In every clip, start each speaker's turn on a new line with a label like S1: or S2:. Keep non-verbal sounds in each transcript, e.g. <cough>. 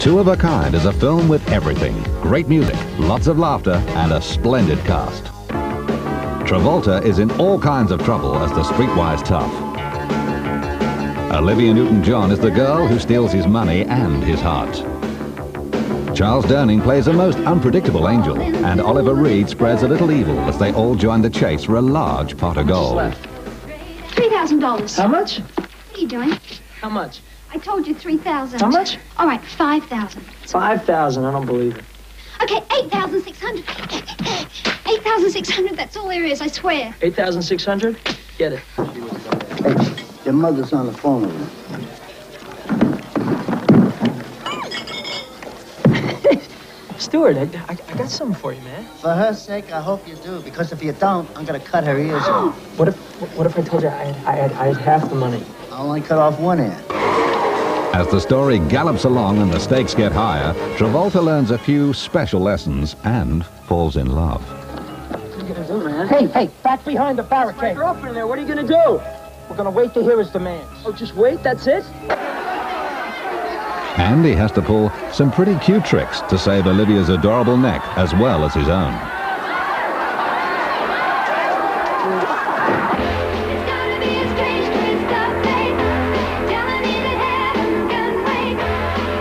S1: Two of a Kind is a film with everything. Great music, lots of laughter, and a splendid cast. Travolta is in all kinds of trouble as the streetwise tough. Olivia Newton-John is the girl who steals his money and his heart. Charles Durning plays a most unpredictable angel, and Oliver Reed spreads a little evil as they all join the chase for a large pot of gold.
S2: $3,000.
S3: How much?
S2: What are you doing?
S3: How much?
S2: I told you 3000
S3: How much?
S2: All right, 5000
S3: Five thousand. I don't believe it.
S2: Okay, 8600 8600 that's all there is, I swear.
S3: Eight thousand six hundred. Get it.
S4: Hey, your mother's on the phone with me. <laughs>
S3: Stuart, I, I, I got something for you, man.
S4: For her sake, I hope you do, because if you don't, I'm gonna cut her ears off. <gasps>
S3: What if what if I told you I had, I had, I had half the money?
S4: I'll only cut off one ear.
S1: As the story gallops along and the stakes get higher, Travolta learns a few special lessons and falls in love.
S3: What are you gonna do, man?
S5: Hey, hey, back behind the barricade.
S3: my
S5: barricade.
S3: girlfriend there. What are you gonna do?
S5: We're gonna wait to hear his demands.
S3: Oh, just wait. That's it.
S1: And he has to pull some pretty cute tricks to save Olivia's adorable neck as well as his own.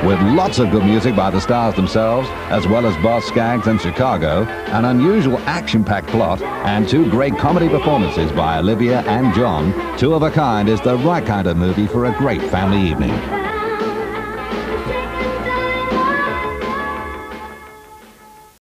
S1: With lots of good music by the stars themselves, as well as Boz Scaggs and Chicago, an unusual action-packed plot, and two great comedy performances by Olivia and John, Two of a Kind is the right kind of movie for a great family evening.